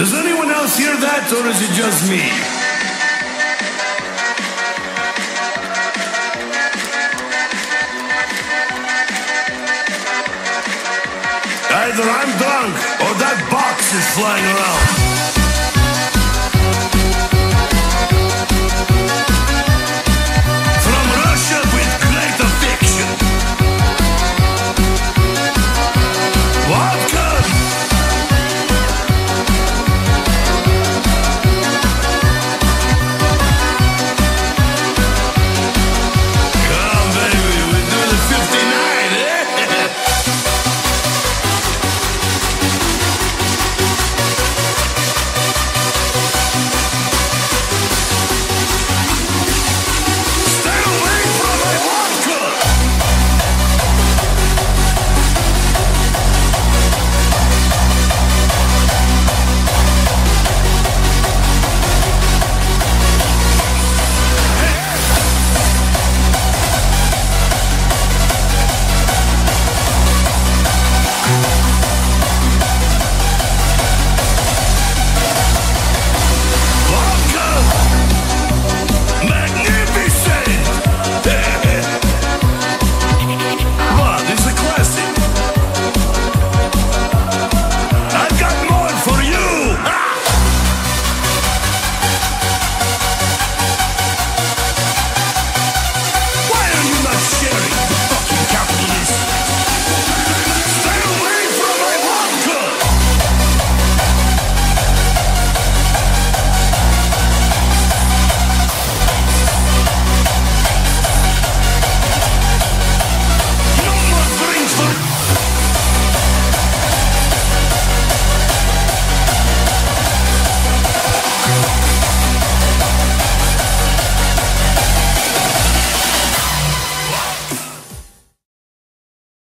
Does anyone else hear that, or is it just me? Either I'm drunk or that box is flying around.